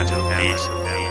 I'm a metal.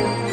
Beats.